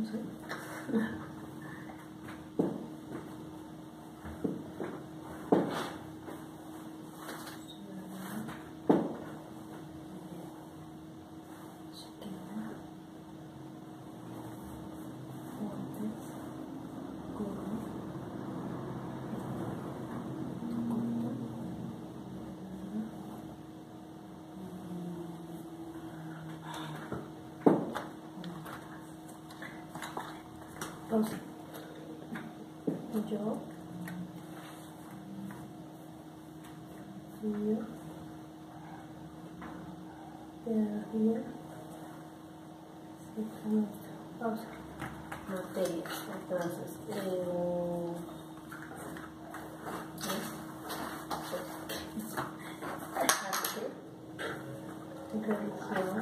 是的。Pausa. Yo. Pedagogía. Pausa. Materias. Entonces, eh, religión,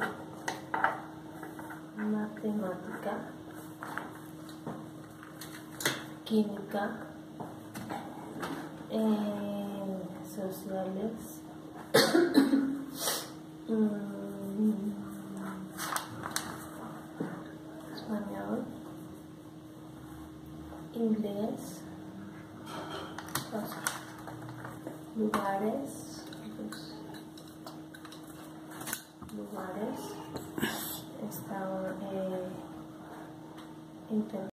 matemática, química, eh, sociales, mm, español, inglés, lugares, lugares, estaba eh,